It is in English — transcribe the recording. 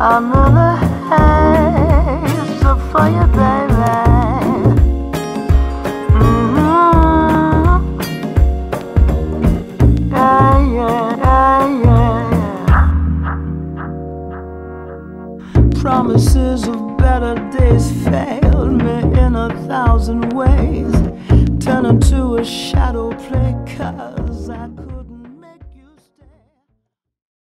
under the haze for you, baby. Mm-hmm. Yeah, yeah, yeah, yeah. Promises of better days failed me in a thousand ways. turning to a shadow play, card.